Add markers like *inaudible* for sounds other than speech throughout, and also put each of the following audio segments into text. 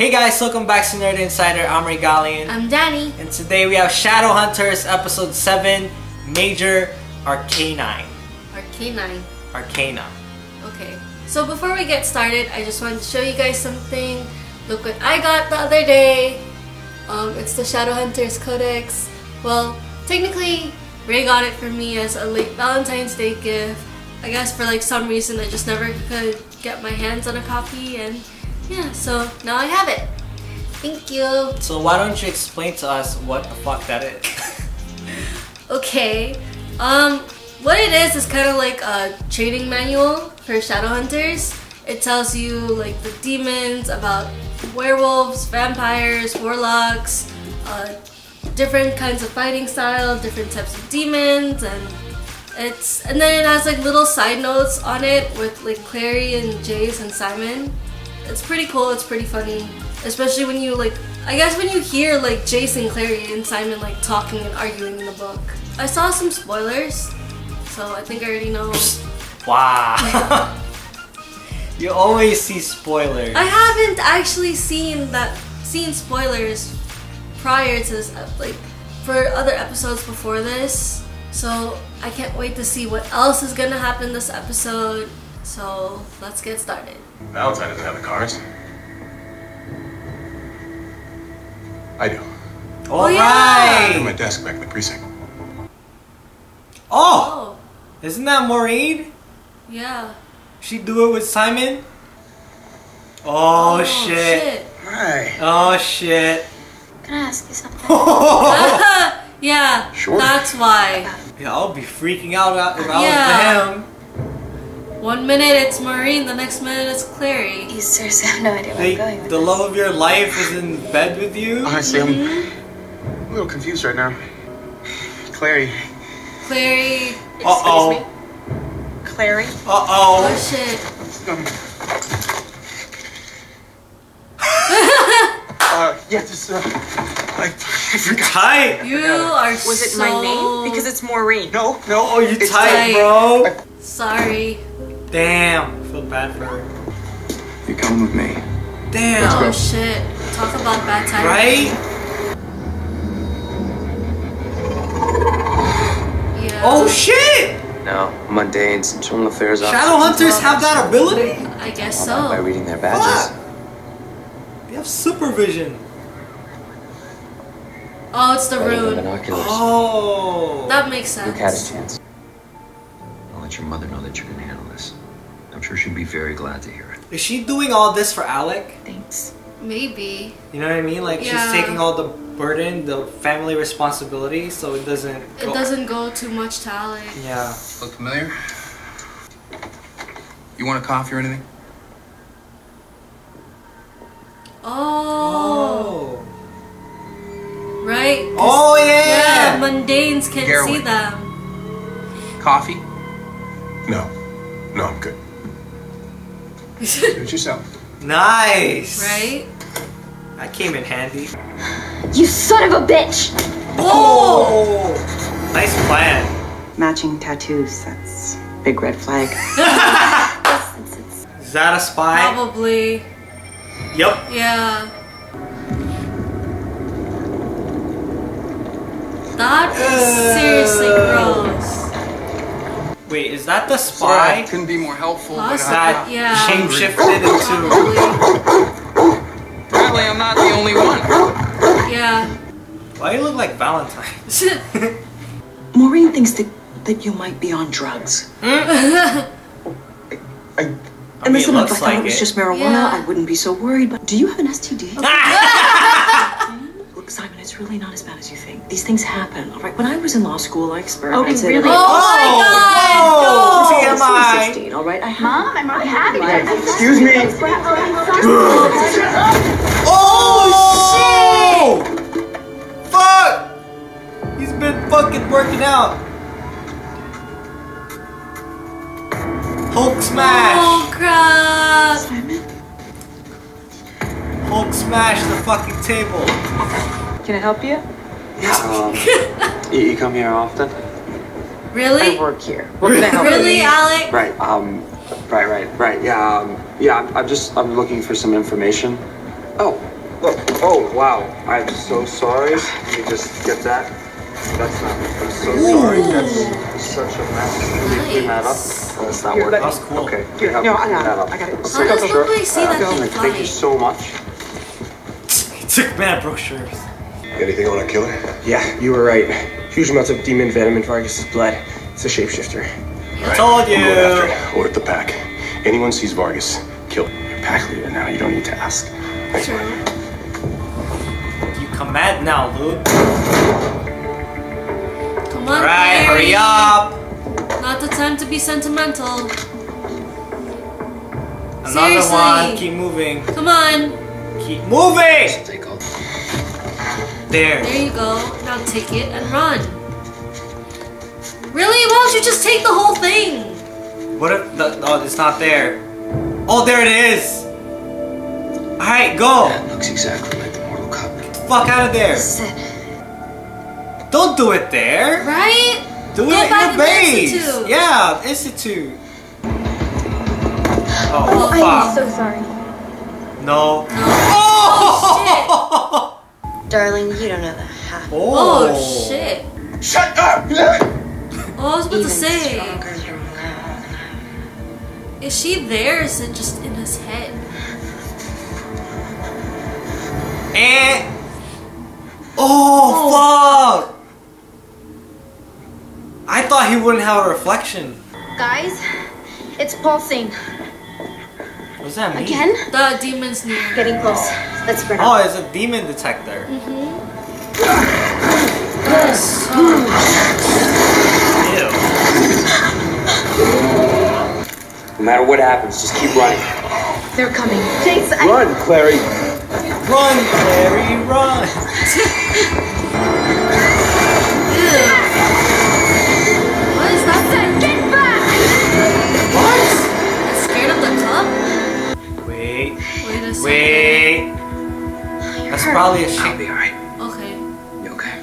Hey guys, welcome back to Nerd Insider. I'm Ray Galeon. I'm Danii. And today we have Shadowhunters Episode 7 Major Arcanine. Arcanine. Arcana. Okay. So before we get started, I just wanted to show you guys something. Look what I got the other day. Um, it's the Shadowhunters Codex. Well, technically, Ray got it for me as a late Valentine's Day gift. I guess for like some reason I just never could get my hands on a copy and yeah, so now I have it. Thank you. So why don't you explain to us what the fuck that is? *laughs* Okay. Um, what it is is kind of like a training manual for Shadowhunters. It tells you like the demons, about werewolves, vampires, warlocks, uh, different kinds of fighting style, different types of demons, and it's and then it has like little side notes on it with like Clary and Jace and Simon. It's pretty cool. It's pretty funny, especially when you like. I guess when you hear like Jason, Clary and Simon like talking and arguing in the book. I saw some spoilers, so I think I already know. wow. *laughs* you always see spoilers. I haven't actually seen that seen spoilers prior to this uh, like for other episodes before this. So I can't wait to see what else is gonna happen this episode. So let's get started. Valentine doesn't have the cards. I do. All oh, yeah. In my desk back in the precinct. Oh, Oh, isn't that Maureen? yeah. She do it with Simon? Oh, oh shit. Hi. Oh shit. Can I ask you something? *laughs* *laughs* yeah, Sure. that's why. Yeah, I'll be freaking out if I Yeah. was him. One minute it's Maureen, the next minute it's Clary. You seriously have no idea where I'm going with the this. love of your life is in bed with you? Honestly, I'm Mm-hmm. a little confused right now. Clary, Clary. Uh-oh. Clary? Oh Uh-oh. Oh, shit. um, *laughs* uh, yeah, just, uh, I, I forgot. Tight. You are Was it so... my name? Because it's Maureen. No, no. Oh, you it's tight, tight. bro. Sorry. Damn. I feel bad for her. You come with me. Damn. Oh shit. Talk about bad timing. Right? Yeah. Oh shit! No, mundanes, internal affairs Shadow hunters have that ability? I guess so. by reading their badges. Fuck. They have supervision. Oh, it's the Better rune. binoculars. Oh. That makes sense. Luke had a sense. chance. I'll let your mother know that you can handle this. I'm sure she'd be very glad to hear it. Is she doing all this for Alec? Thanks. Maybe. You know what I mean? Like Yeah. she's taking all the burden, the family responsibility, so it doesn't. It go- doesn't go too much to Alec. Yeah. Look familiar? You want a coffee or anything? Oh. oh. Right. Oh Yeah, yeah. mundanes can't see them. Coffee? No. No, I'm good. Do it *laughs* yourself. Nice. right? That came in handy. You son of a bitch! Oh. Nice plan. Matching tattoos. That's big red flag. *laughs* *laughs* Is that a spy? Probably. Yep. Yeah. That is seriously gross. Wait, is that the Sorry, I spy couldn't be more helpful. but, Plus, that Yeah. shapeshifted into? Probably. Apparently, I'm not the only one. Yeah. Why do you look like Valentine? *laughs* Maureen thinks that, that you might be on drugs. Hmm? I, I And mean, listen, it if I thought like it was it. just marijuana, Yeah. I wouldn't be so worried. But do you have an STD? *laughs* *laughs* Look, Simon, it's really not as bad as you think. These things happen, all right? When I was in law school, I experimented. really? and oh I- my Oh, god! I was TMI. 16, all right? I had Mom, I'm really happy. excuse me. *laughs* Oh! shit! Fuck! He's been fucking working out. Hulk smash! Oh smash! crap! Simon, Hulk smash the fucking table. can I help you? Um, *laughs* you, you come here often? Really? I work here. What can I help you Really, with? Alec? Right. Um. Right. Right. Right. Yeah. Um. Yeah. I'm, I'm just. I'm looking for some information. Oh, look. Oh, wow. I'm so sorry. You just get that? That's not. I'm so sorry. That's such a mess. Can you clean that up? Oh, that's not working. That's cool. Okay. Here, No, I got that it. up. I got it. How does Sure. nobody see that thing Thank you so much. He took mad brochures. Anything on a killer? Yeah, you were right. Huge amounts of demon venom in Vargas's blood. It's a shapeshifter. I told you. I'm going after it. Order the pack. Anyone sees Vargas, kill him. You're pack leader now. You don't need to ask. Thanks, True. You come mad now, Luke. Come on, Alright, Clary. hurry up. Not the time to be sentimental. Another Seriously. one. Keep moving. Come on. Keep moving. Take all. There. There you go. Now take it and run. Really? Why don't you just take the whole thing? What if the oh it's not there? Oh there it is! Alright, go! That looks exactly like the Mortal Cup. Fuck out of there! Sit. Don't do it there! Right? Do Go it in back the in the base! institute. Yeah, institute. Oh, Oh, I am so sorry. No. Oh, shit! Darling, you don't know the half. Oh. oh, shit. Shut up! Oh, I was about to say. stronger than that. Is she there? or Is it just in his head? And oh, fuck! I thought he wouldn't have a reflection. Guys, it's pulsing. What does that mean? Again? The demon's near. Getting close. Let's spread Oh, it's a demon detector. Ew. No matter what happens, just keep running. They're coming. Jace, I... Run, Clary. Run, Clary, run! *laughs* *laughs* *laughs* Wait a second. wait. That's probably a I'll shame. be alright. Okay. You okay?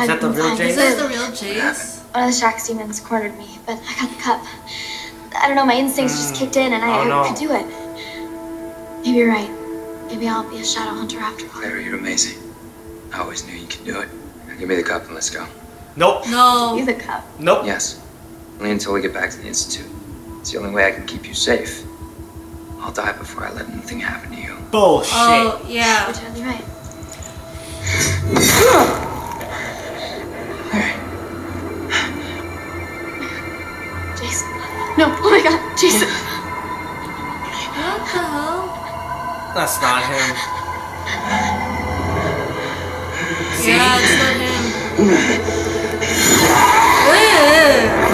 Is that the real Is Jace? that the real Jace? One of the Shax demons cornered me, but I got the cup. I don't know, my instincts just hmm. kicked in and I, Oh, no. I could do it. Maybe you're right. Maybe I'll be a shadow hunter after all. Claire, you're amazing. I always knew you could do it. Give me the cup and let's go. Nope, No. You No. the cup. nope. Yes. Only until we get back to the Institute. It's the only way I can keep you safe. I'll die before I let anything happen to you. Bullshit. Oh, yeah. You're totally right. Jason. No, oh my god, Jason. What the hell? That's not him. Yeah, it's not him.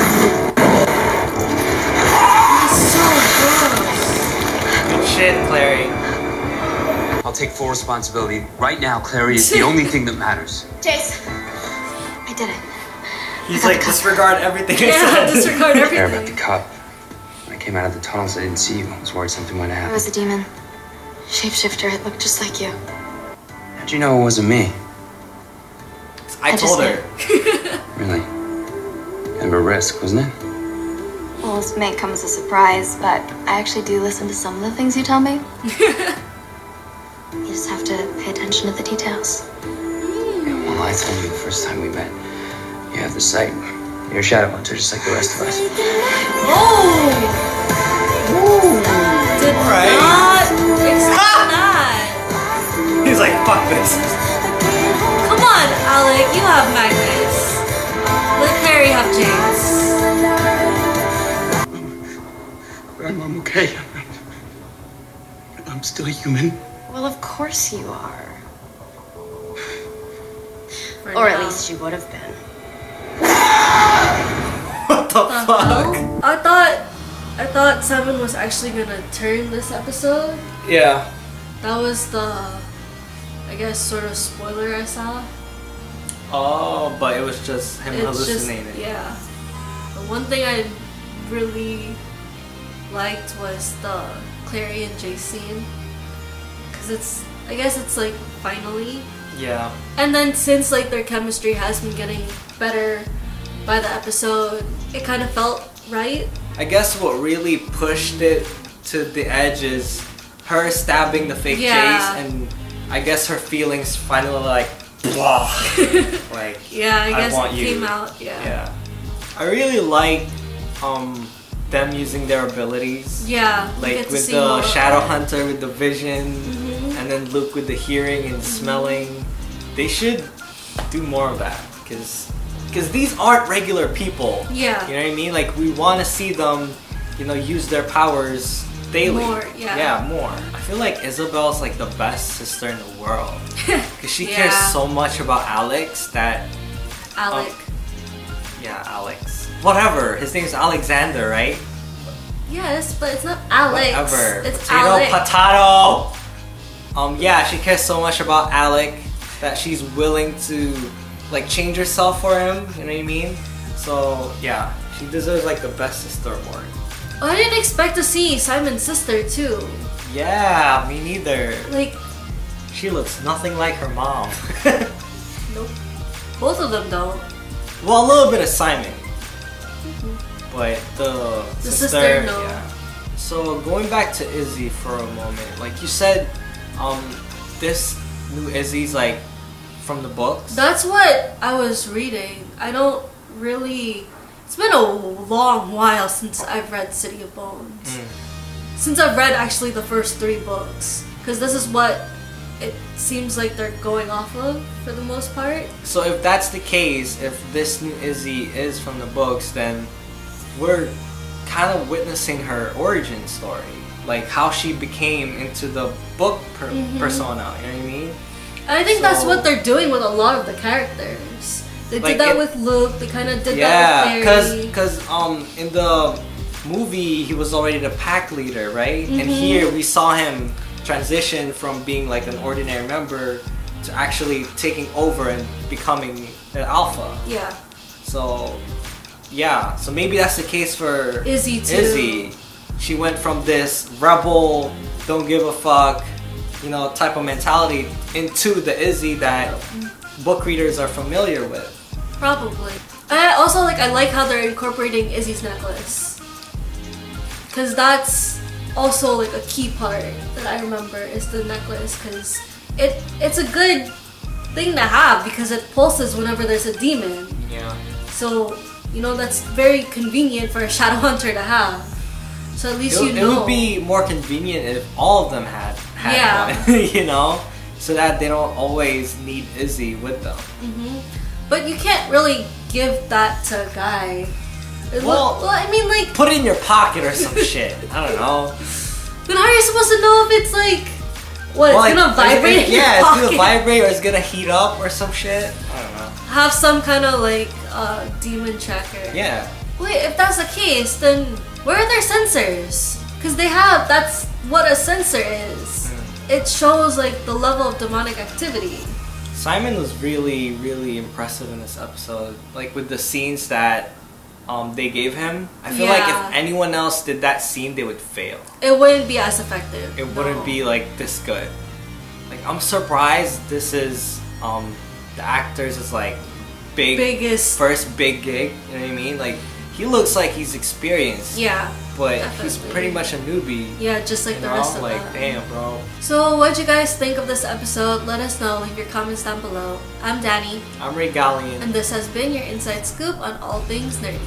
Shit, Clary. I'll take full responsibility. Right now, Clary is the only thing that matters. Jace. I did it. He's like, disregard everything I Yeah, said. *laughs* disregard I care about the everything. cup. When I came out of the tunnels, I didn't see you. I was worried something might I It was a demon. Shapeshifter, it looked just like you. How'd you know it wasn't me? I I told her. *laughs* Really? Kind of a risk, wasn't it? Well, this may come as a surprise, but I actually do listen to some of the things you tell me. *laughs* you just have to pay attention to the details. Yeah, well, I told you the first time we met. You have the sight. You're a shadow hunter, just like the rest of us. Oh! Did Alright. not expect that. He's like, fuck this. Come on, Alec, you have Magnus. Let Clary have James. I'm, I'm okay. I'm still human. Well, of course you are. For Or at least you would have been. *laughs* What the The fuck? hell? I thought I thought Seven was actually gonna turn this episode. Yeah. That was the I guess sort of spoiler I saw. Oh, but it was just him It's just hallucinating. yeah. The one thing I really liked was the Clary and Jay scene. Cause it's I guess it's like finally yeah. And then since like their chemistry has been getting better by the episode, it kind of felt right. I guess what really pushed it to the edge is her stabbing the fake Yeah. Chase, and I guess her feelings finally like, blah, *laughs* like Yeah, I guess want it you. came out. Yeah. Yeah, I really like um them using their abilities. Yeah, Like with the Shadow it. Hunter with the vision, Mhm. and then Luke with the hearing and smelling. They should do more of that because because these aren't regular people. Yeah. You know what I mean? Like we want to see them, you know, use their powers daily. More, yeah. Yeah, more. I feel like Isabelle's like the best sister in the world *laughs* because she cares so much about Alex that Alec. yeah, Alex. Whatever. His name is Alexander, right? yes, but it's not Alex. Whatever. It's potato, Alec. potato. Um, yeah, she cares so much about Alec that she's willing to like change herself for him. You know what I mean? So yeah, she deserves like the best sister award. Oh, I didn't expect to see Simon's sister too. Yeah, me neither. Like, She looks nothing like her mom. *laughs* nope. Both of them don't. well, a little bit of Simon, but the. The sister, sister, no. yeah. So going back to Izzy for a moment, like you said, um, this new Izzy's like from the books. That's what I was reading. I don't really. It's been a long while since I've read City of Bones. Mm. Since I've read actually the first three books. Because this is what it seems like they're going off of for the most part. So if that's the case, if this new Izzy is from the books, then we're kind of witnessing her origin story, like how she became into the book per- Mhm. persona. You know what I mean? And I think that's what they're doing with a lot of the characters. They Like did that it- with Luke, they kind of did yeah, that with because because um in the movie he was already the pack leader, right? And Mhm. here we saw him transition from being like an ordinary member to actually taking over and becoming an alpha. Yeah. So yeah, so maybe that's the case for Izzy, too. Izzy. She went from this rebel, don't give a fuck, you know, type of mentality into the Izzy that book readers are familiar with. Probably. I also like I like how they're incorporating Izzy's necklace. Cause that's also like a key part that I remember is the necklace cause it it's a good thing to have because it pulses whenever there's a demon. Yeah. So, you know, that's very convenient for a shadow *laughs* hunter to have. So at least It, you know. it would be more convenient if all of them had had Yeah. one, *laughs* you know, so that they don't always need Izzy with them. hmm But you can't really give that to a guy. Well- well, I mean, like, Put it in your pocket or some *laughs* shit. I don't know. then how are you supposed to know if it's like, what, Well, it's gonna vibrate it- yeah, it's gonna vibrate or it's gonna heat up or some shit. I don't know. Have some kind of like uh, demon tracker. Yeah. Wait, if that's the case, then where are their sensors? Because they have, that's what a sensor is. Hmm. It shows like the level of demonic activity. Simon was really, really impressive in this episode. Like with the scenes that um, they gave him. I feel like if anyone else did that scene, they would fail. It wouldn't be as effective. It wouldn't be like this good. Like I'm surprised this is um, the actors is like big Biggest- first big gig. You know what I mean? Like he looks like he's experienced. Yeah, But he's pretty much a newbie. Yeah, just like the know? rest of like, them. damn, bro. So, what'd you guys think of this episode? Let us know. Leave your comments down below. I'm Danii, I'm Ray Galeon. and this has been your inside scoop on all things nerdy.